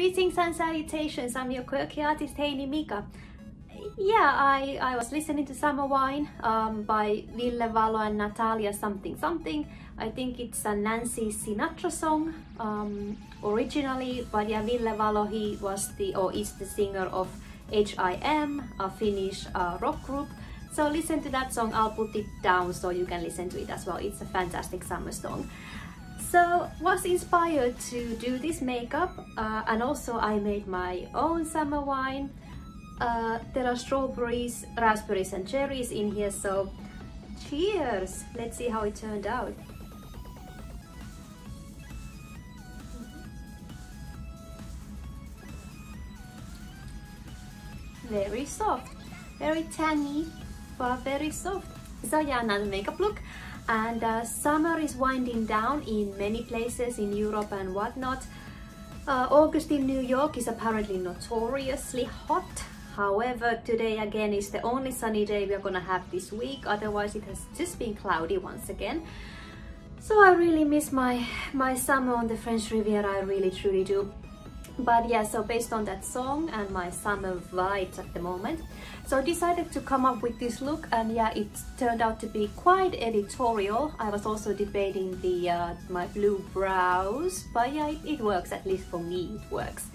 Greetings and salutations, I'm your quirky artist Heini Mika. Yeah, I, I was listening to Summer Wine um, by Ville Valo and Natalia something something. I think it's a Nancy Sinatra song um, originally, but yeah, Ville Valo, he was the, or is the singer of HIM, a Finnish uh, rock group. So listen to that song, I'll put it down so you can listen to it as well. It's a fantastic summer song. So was inspired to do this makeup uh, and also I made my own summer wine. Uh, there are strawberries, raspberries and cherries in here so cheers! Let's see how it turned out. Very soft, very tangy but very soft. So yeah, another makeup look and uh, summer is winding down in many places in Europe and whatnot. Uh, August in New York is apparently notoriously hot. However, today again is the only sunny day we're gonna have this week. Otherwise, it has just been cloudy once again. So I really miss my, my summer on the French Riviera, I really truly do but yeah so based on that song and my summer vibes at the moment so I decided to come up with this look and yeah it turned out to be quite editorial. I was also debating the uh, my blue brows but yeah it, it, works at least for me it works.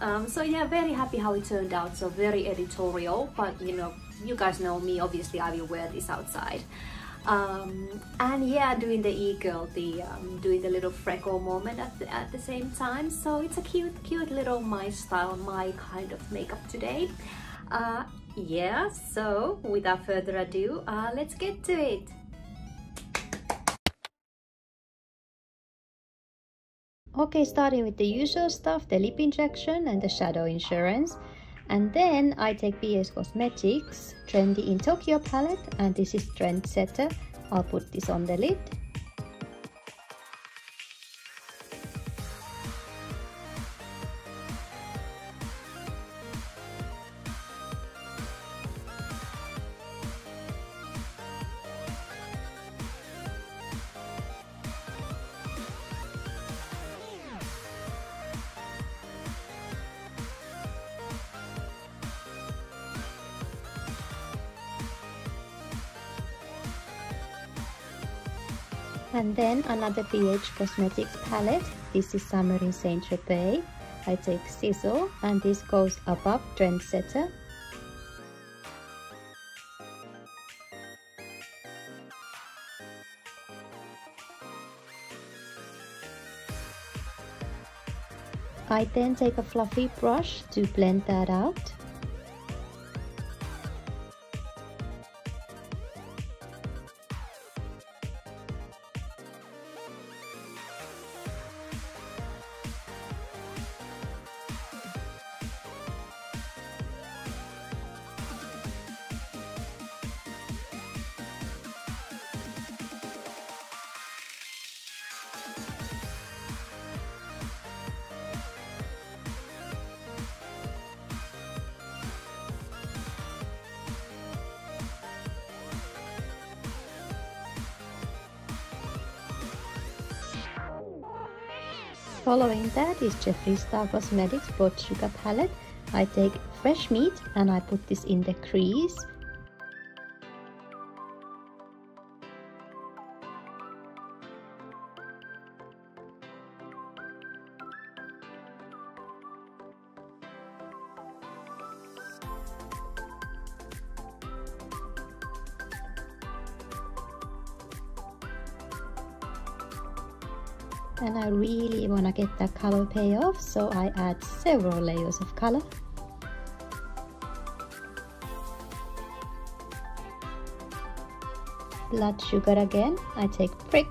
Um, so yeah very happy how it turned out so very editorial but you know you guys know me obviously I will wear this outside um, and yeah doing the e-girl the um, doing the little freckle moment at the, at the same time. So it's a cute cute little my style my kind of makeup today. Uh, yeah so without further ado uh, let's get to it. Okay, starting with the usual stuff, the lip injection and the shadow insurance. And then I take BH Cosmetics Trendy in Tokyo palette and this is Trendsetter. I'll put this on the lid And then another BH Cosmetics palette. This is Summer in Saint Tropez. I take Sizzle and this goes above Trendsetter. I then take a fluffy brush to blend that out. Following that is Jeffree Star Cosmetics Blood Sugar Palette. I take fresh meat and I put this in the crease and I really want to get that color payoff so I add several layers of color. Blood sugar again. I take prick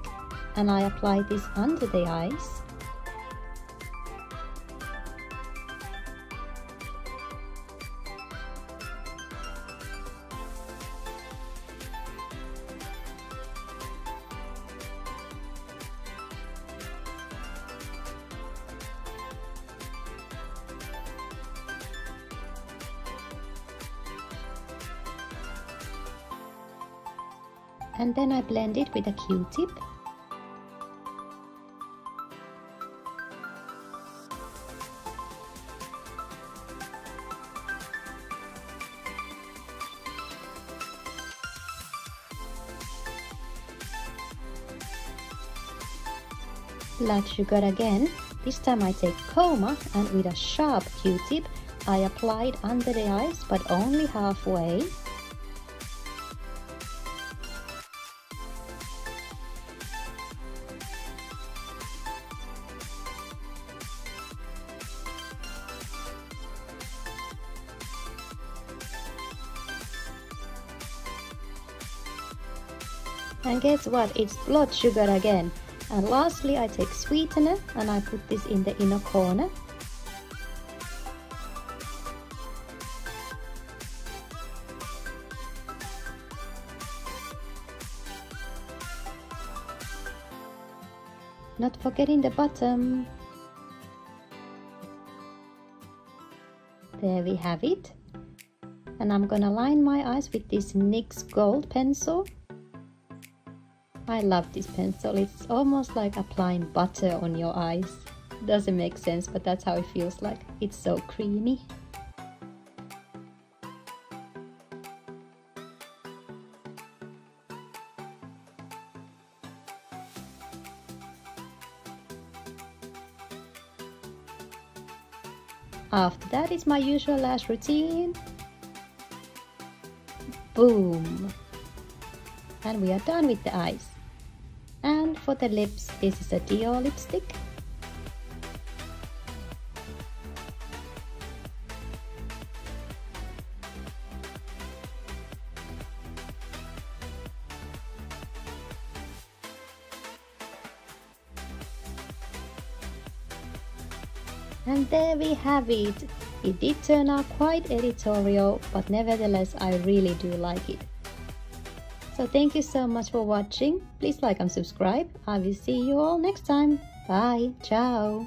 and I apply this under the eyes and then I blend it with a q-tip. Like sugar again, this time I take coma and with a sharp q-tip I applied under the eyes but only halfway. And guess what? It's blood sugar again. And lastly, I take sweetener and I put this in the inner corner. Not forgetting the bottom. There we have it. And I'm gonna line my eyes with this NYX Gold pencil. I love this pencil. It's almost like applying butter on your eyes. Doesn't make sense, but that's how it feels like. It's so creamy. After that is my usual lash routine. Boom! And we are done with the eyes. For the lips, this is a Dior lipstick. And there we have it. It did turn out quite editorial, but nevertheless I really do like it. So thank you so much for watching. Please like and subscribe. I will see you all next time. Bye. Ciao.